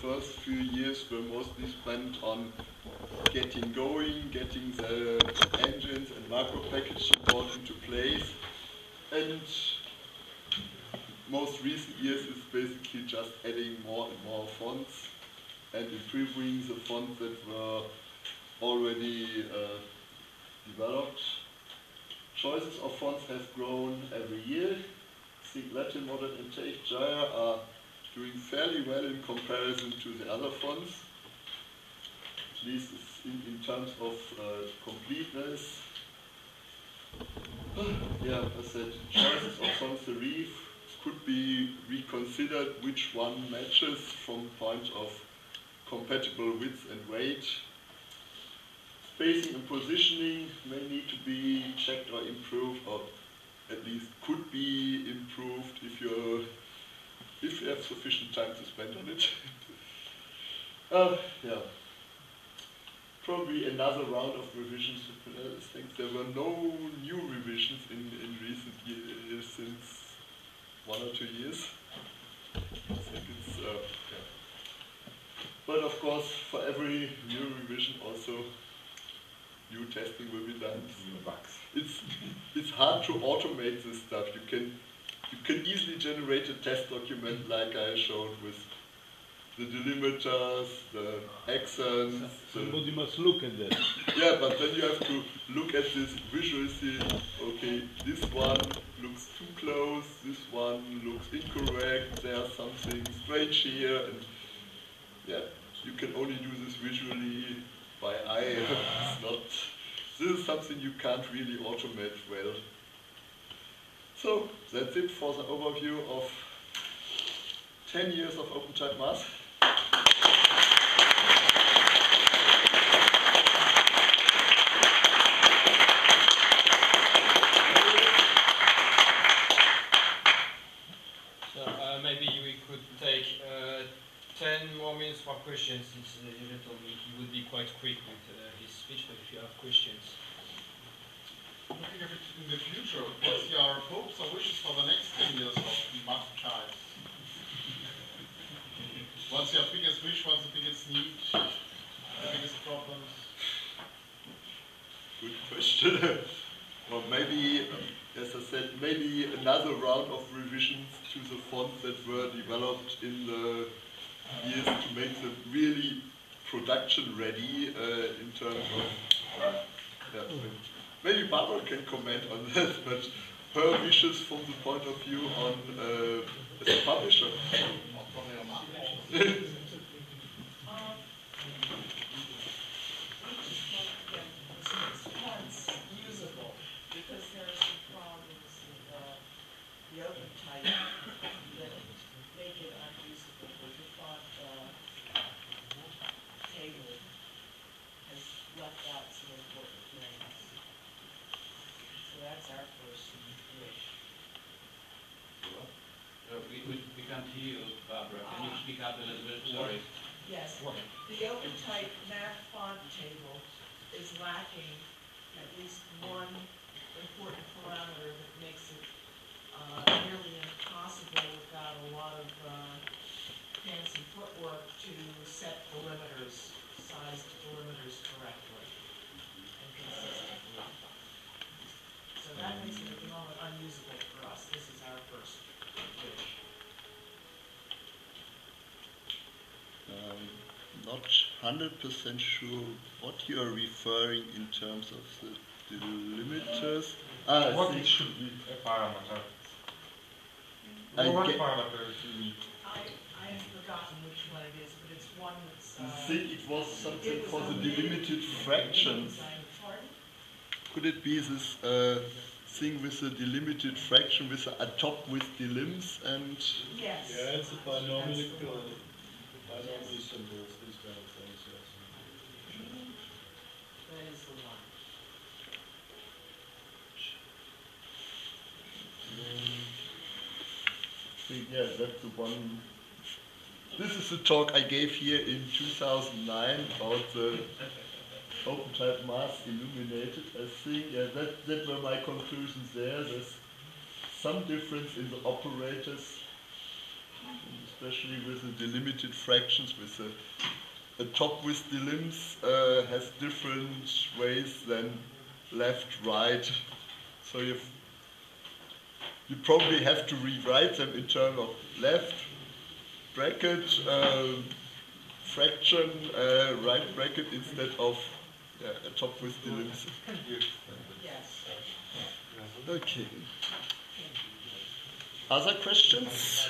first few years were mostly spent on getting going, getting the engines and micro packaging brought into place, and most recent years is basically just adding more and more fonts and improving the fonts that were already uh, developed. Choices of fonts have grown every year. think Latin, Modern, and Gyre are doing fairly well in comparison to the other fonts, at least in, in terms of uh, completeness. yeah, I said choices of sans serif could be reconsidered which one matches from point of compatible width and weight. Spacing and positioning may need to be checked or improved, or at least could be improved if you if you have sufficient time to spend on it. uh, yeah. Probably another round of revisions. I think there were no new revisions in, in recent years since one or two years. I think it's, uh, yeah. But of course, for every new revision also new testing will be done. New bugs. It's, it's hard to automate this stuff. You can, you can easily generate a test document like I showed with the delimiters, the accents. Somebody must look at that. Yeah, but then you have to look at this visually, see, okay, this one looks too close, this one looks incorrect, there's something strange here, and yeah, you can only do this visually by eye. it's not, this is something you can't really automate well. So that's it for the overview of 10 years of OpenType Math. So uh, maybe we could take uh, 10 more minutes for questions since uh, you told me he would be quite quick with uh, his speech, but if you have questions. Looking at it in the future, what's your hopes or wishes for the next 10 years of math types? What's your biggest wish? What's the biggest need? The biggest problems? Good question. well, maybe, as I said, maybe another round of revisions to the fonts that were developed in the years to make them really production ready uh, in terms of. Uh, yeah, maybe Barbara can comment on that, but her wishes from the point of view on uh, as a publisher. usable, because there are some problems with, uh, the open type that make it unusable, but the font, uh, table has left out some important things. So that's our first wish. Uh, we, we, we can't hear you, Barbara. Can you speak up a little bit? Sorry. Yes, the open type math font table is lacking at least one important parameter that makes it uh, nearly impossible without a lot of uh, fancy footwork to set delimiters, sized delimiters correctly and consistently. So that makes it at the moment unusable for us. This is our 100% sure what you are referring in terms of the delimiters. Ah, I What it should be a parameter? I what get- parameter do you need? I, I have forgotten which one it is, but it's one that's, I uh. think it was something it was for the delimited fractions. Could it be this uh, thing with the delimited fraction with the atop with the limbs and Yes. Yeah, it's a binomial That's the equality. one. Binomial symbols, these kind of things, yes. That is the one. I yeah, that's the one. This is the talk I gave here in 2009 about the open type math illuminated. I think, yeah, that, that were my conclusions there. There's some difference in the operators. especially with the delimited fractions, with the, the top with the limbs uh, has different ways than left, right. So you you probably have to rewrite them in terms of left bracket, um, fraction, uh, right bracket instead of yeah, atopwithdelims. Yes. Okay. Other questions?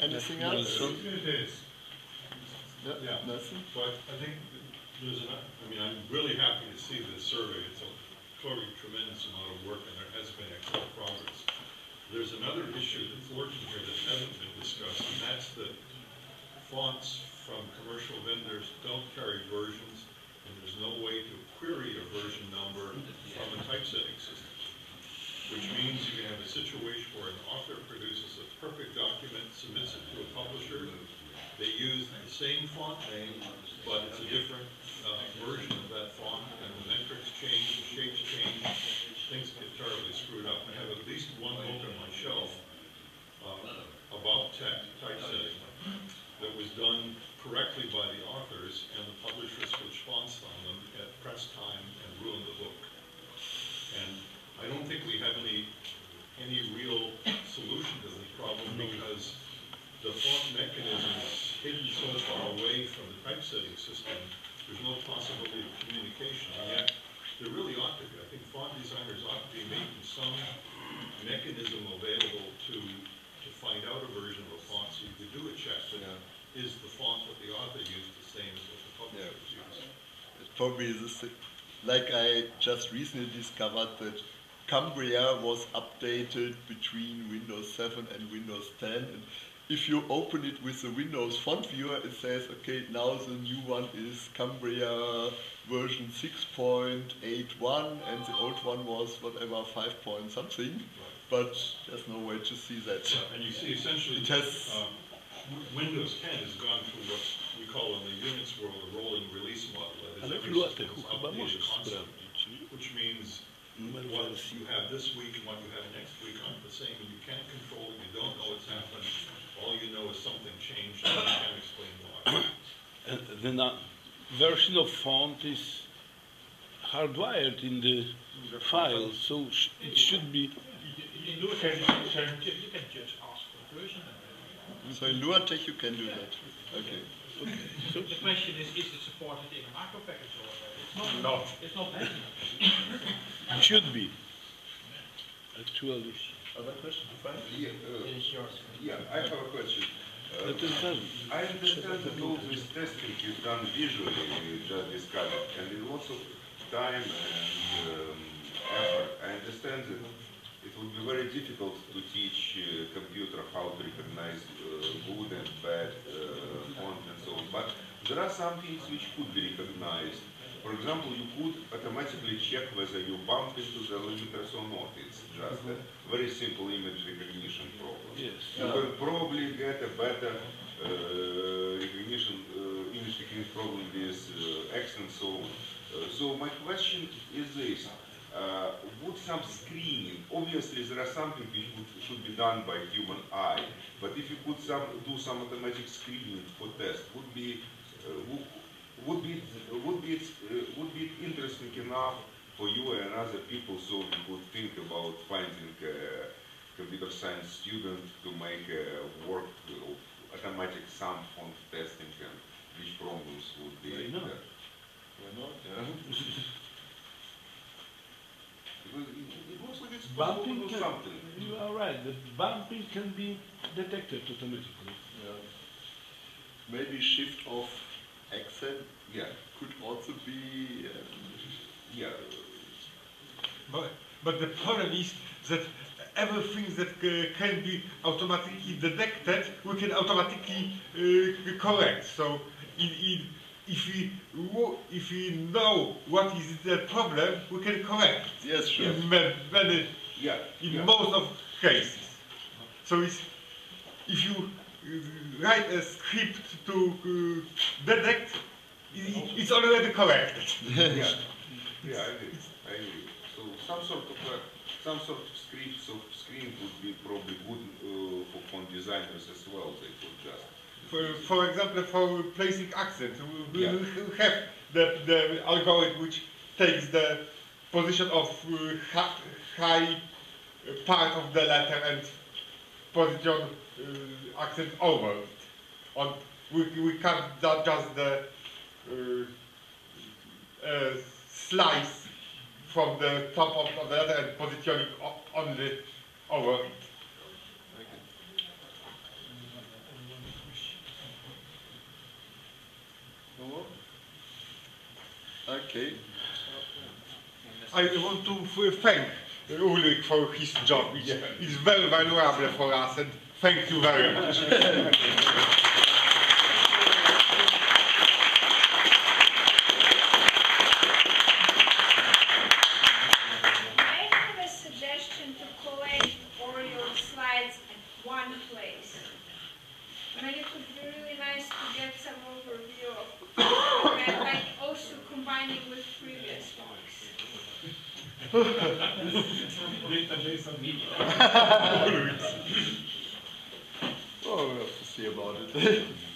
Anything else? It is, Yeah, Yeah. nothing? but I think there's an, I mean, I'm really happy to see this survey. It's a clearly tremendous amount of work and there has been excellent progress. There's another issue that's lurking here that hasn't been discussed, and that's that fonts from commercial vendors don't carry versions, and there's no way to query a version number from a typesetting system. Which means you can have a situation where an author produces a perfect document, submits it to a publisher, they use the same font name, but it's a different uh, version of that font, and the metrics change, the shapes change, things get terribly screwed up. I have at least one book on my shelf uh, about TeX, typesetting, that was done correctly by the authors, and the publisher switched fonts on them at press time and ruined the book. And I don't think we have any, any real solution to this problem because the font mechanism is hidden so far the typesetting system, there's no possibility of communication. And yet, there really ought to be, I think font designers ought to be making some mechanism available to, to find out a version of a font so you could do a check. But is the font that the author used the same as what the publisher used? It's probably the same. Like I just recently discovered that Cambria was updated between Windows 7 and Windows 10. And if you open it with the Windows font viewer, it says, okay, now the new one is Cambria version 6.81, and the old one was whatever 5 point something. But there's no way to see that. Yeah, And you see essentially, It has- um, Windows 10 has gone through what we call in the Unix world a rolling release model. That is, Ale every Fluatek system is updated constantly, which means Numer what you have this week and what you have next week aren't the same, and you can't control it, you don't know what's happened. All you know is something changed, and you can't explain why. And the na- version of font is hardwired in the file, so sh- it should be. In Lua can, can, you can just ask for a version. So in LuaTeX you can do that. Okay. So The question is, is it supported in a macro package or it's not? It's not it should be. Actually, Other question? Fine. Yeah, uh, yeah, I have a question. I understand that all this testing is done visually, just discussed, and in lots of time and um, effort. I understand that it would be very difficult to teach uh, computer how to recognize uh, good and bad uh, font and so on. But there are some things which could be recognized. For example, you could automatically check whether you bump into the limiters or not. It's just a very simple image recognition problem. Yes. You can probably get a better uh, recognition, uh, image recognition problem with uh, X and so on. Uh, so my question is this. Uh, would some screening, obviously there are something which would, should be done by human eye, but if you could some, do some automatic screening for test, would be, uh, would, would be, would be, uh, would be interesting enough for you and other people so you could think about finding a computer science student to make a work of automatic sum font testing and which problems would be Why not? there. Why not? Yeah. it, it looks like it's Bumping can, something. you are right, the bumping can be detected automatically. Yeah. Maybe shift of accent Yeah, could also be. Um, yeah. But, but the problem is that everything that uh, can be automatically detected, we can automatically uh, correct. So in, in, if we if we know what is the problem, we can correct yes, sure. in ma- many, Yeah, in yeah. most of cases. So it's, if you write a script to uh, detect, it's already corrected. yeah, yeah, I agree. I agree. So some sort of a some sort of scripts of screen would be probably good uh, for font designers as well. They could just. For, for example, for placing accent, we, Yeah. we we have the, the algorithm which takes the position of uh, high uh, part of the letter and position uh, accent over it. On, we, we can't ju- just the uh, uh, slice from the top of, of the letter and position it only over it. Okay. I want to thank Ulrik for his job. It's, it's very valuable for us and thank you very much. I have a suggestion to collect all your slides at one place. I mean, it would be really nice to get some overview of that, like also combining with previous ones. Oh, we'll have to see about it.